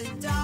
the dark.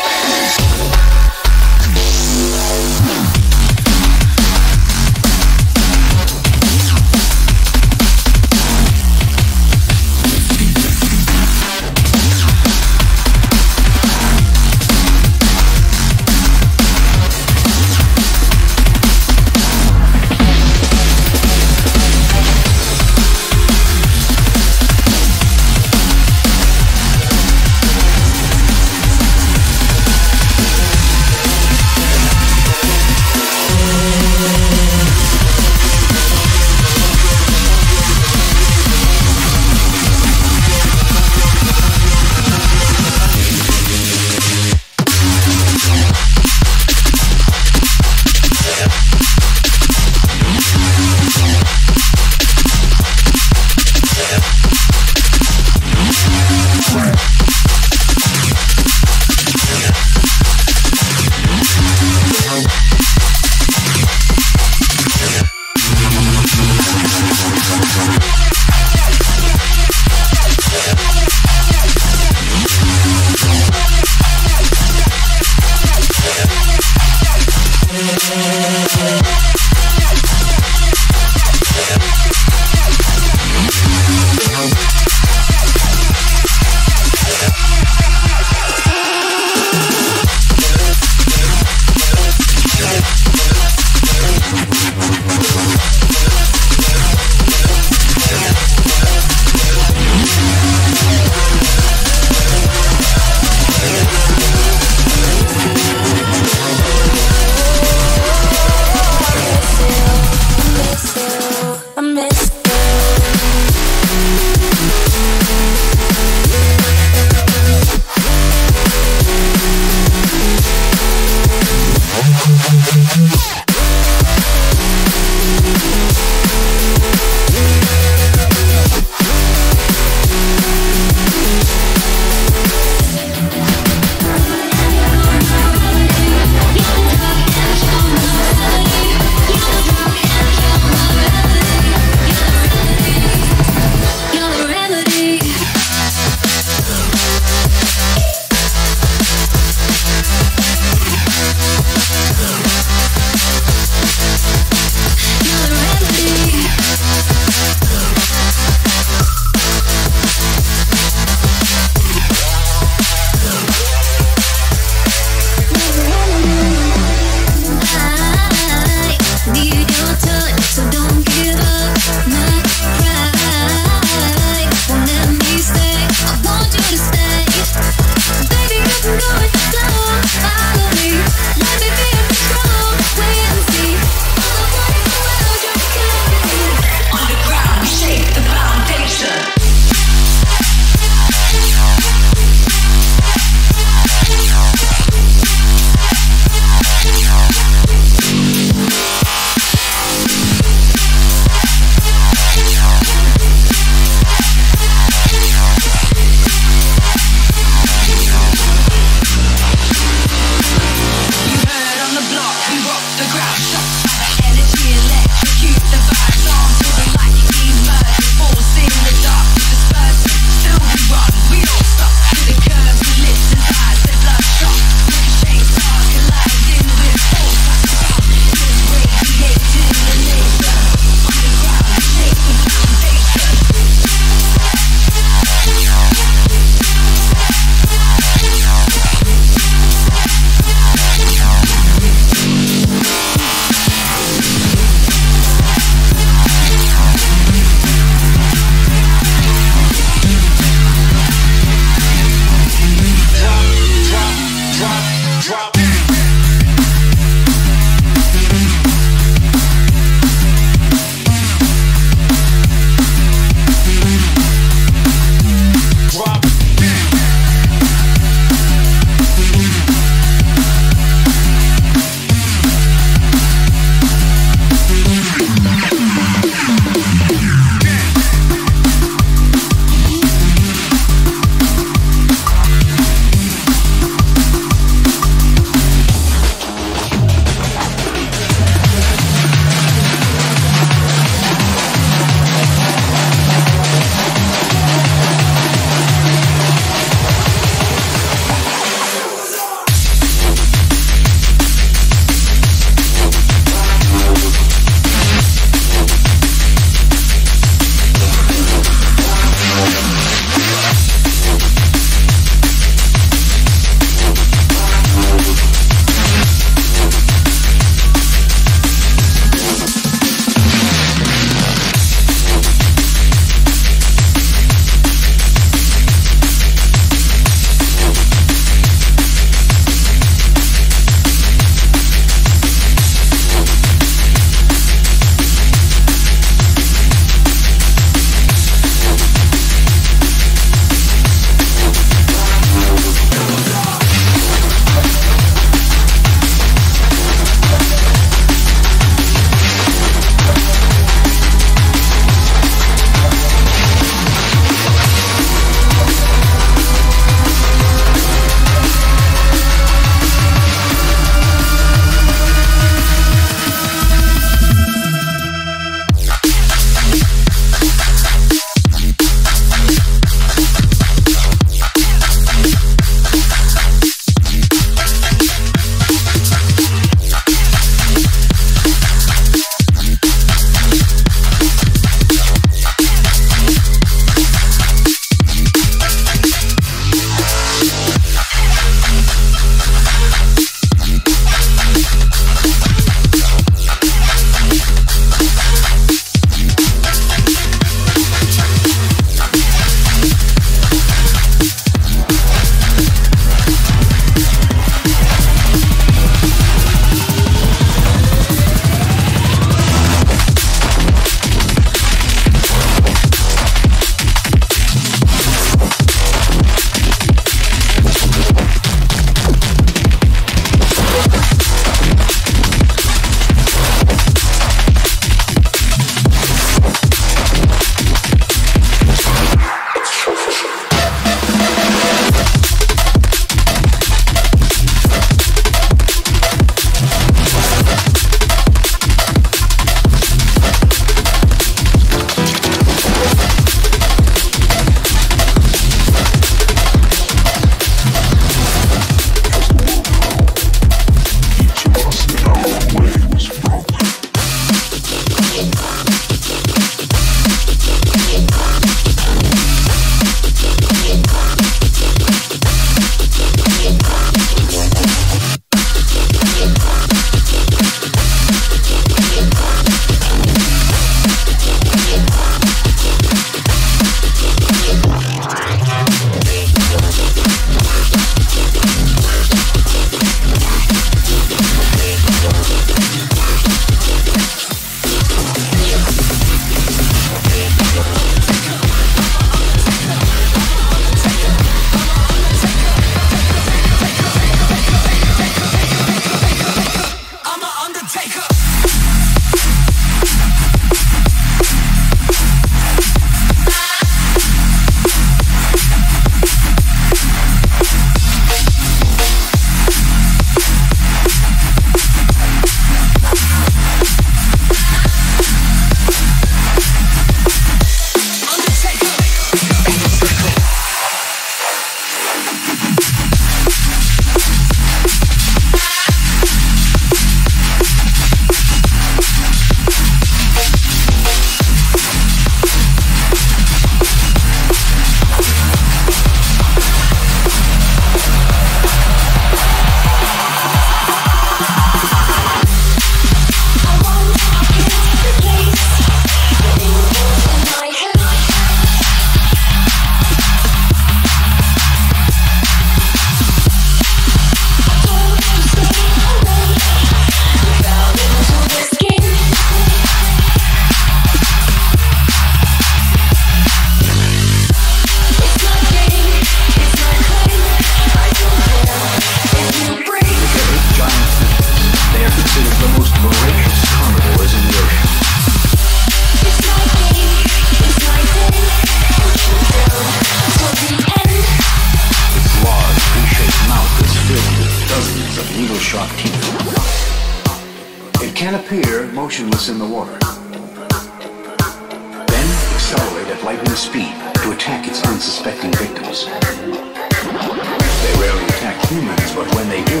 But when they do,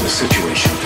the situation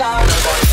star.